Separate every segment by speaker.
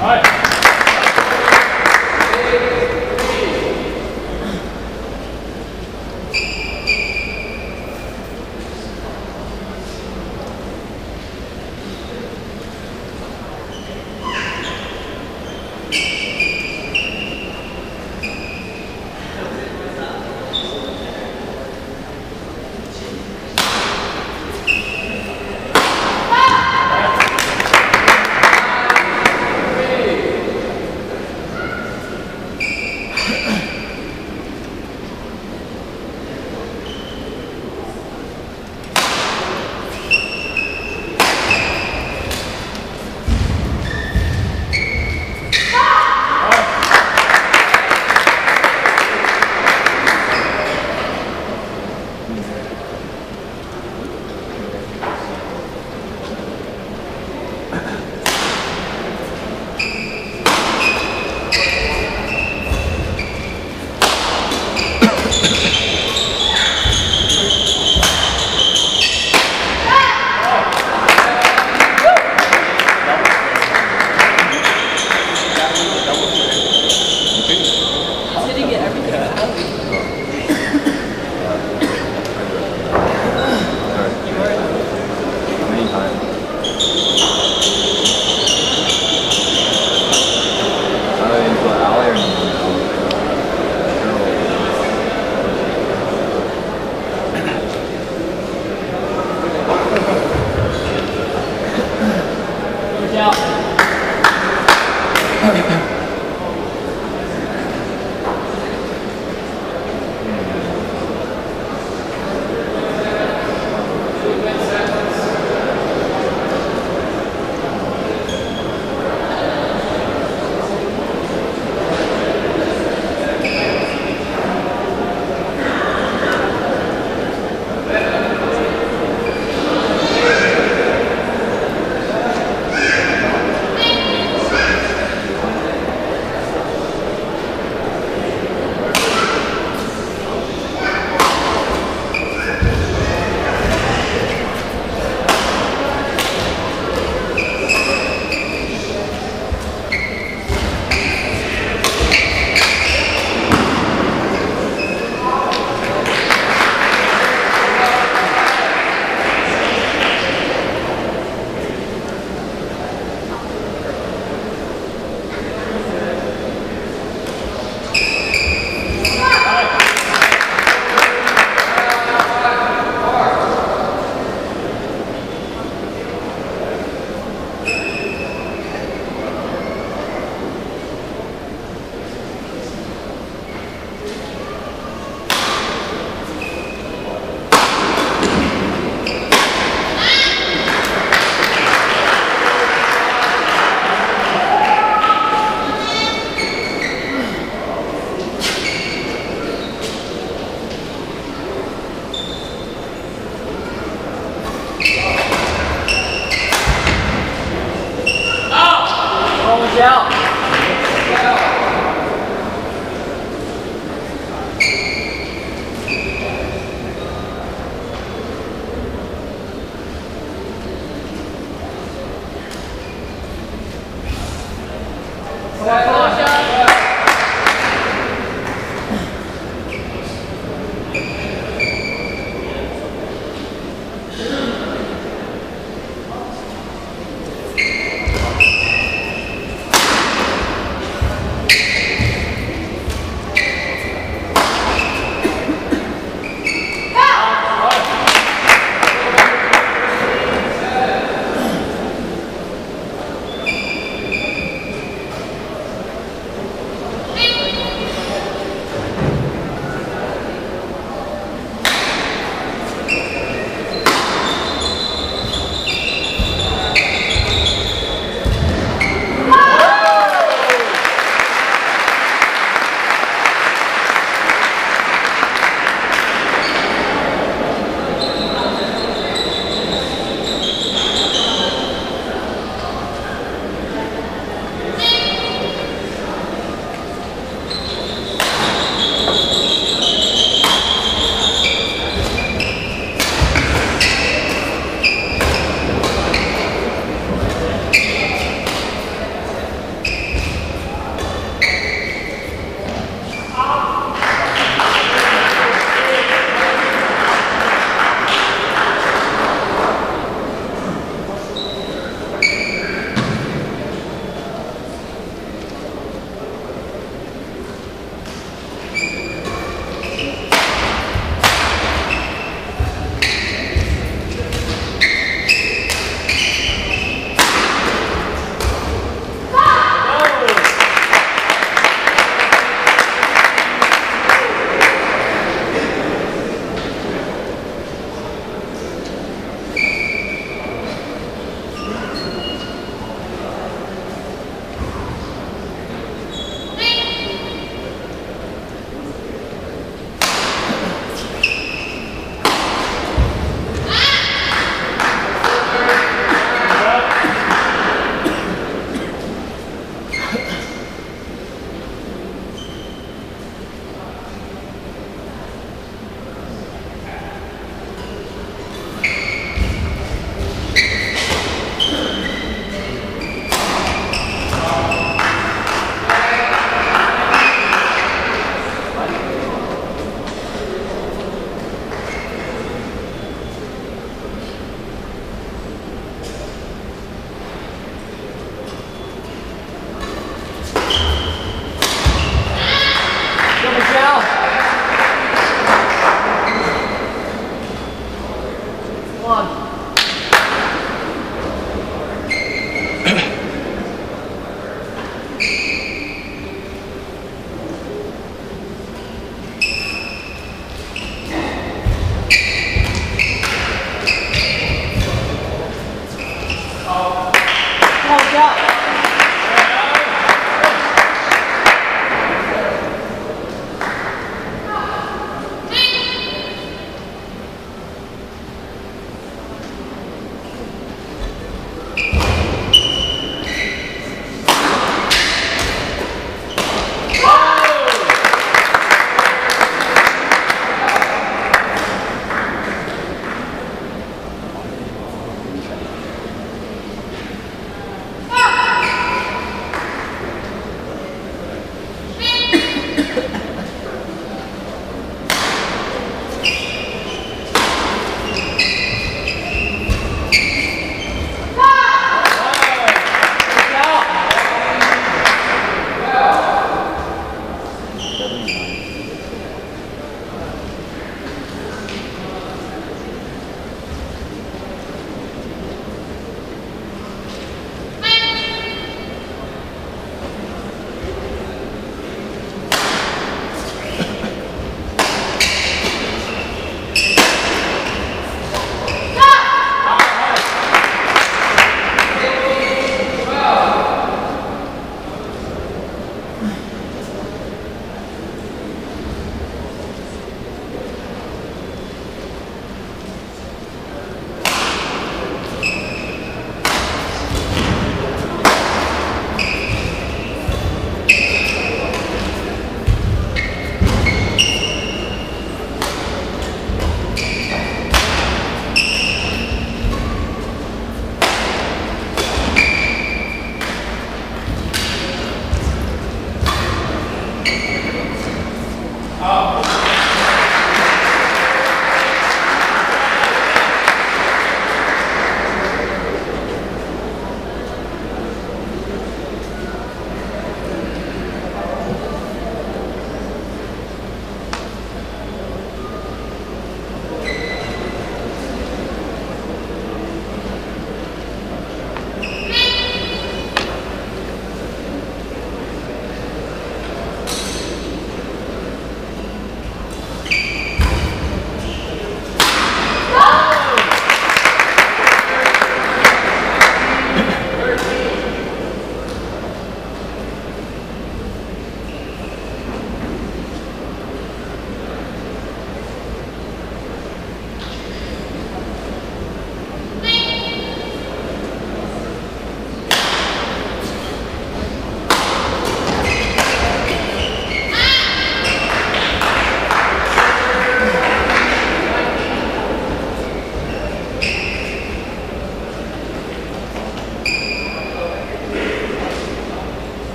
Speaker 1: Vai. はい。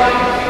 Speaker 1: Thank you.